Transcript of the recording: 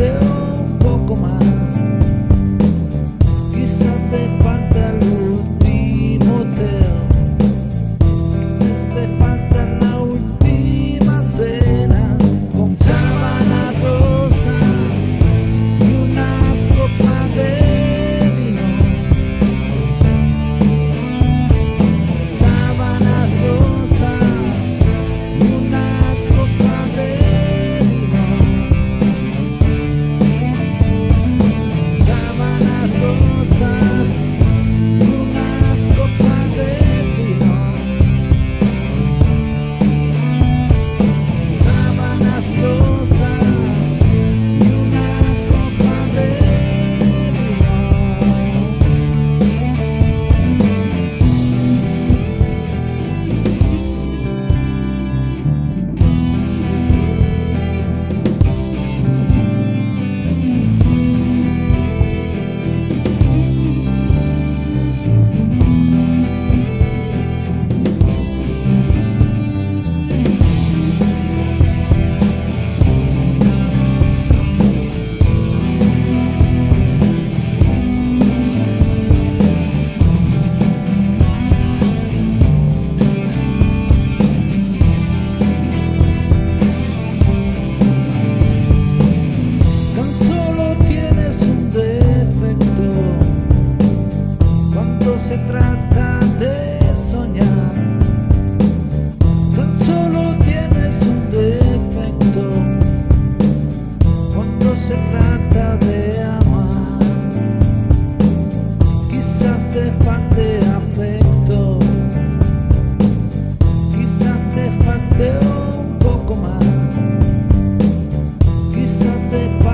still Trata de soñar, tan solo tienes un defecto cuando se trata de amar. Quizás te falte afecto, quizás te falte un poco más, quizás te falte.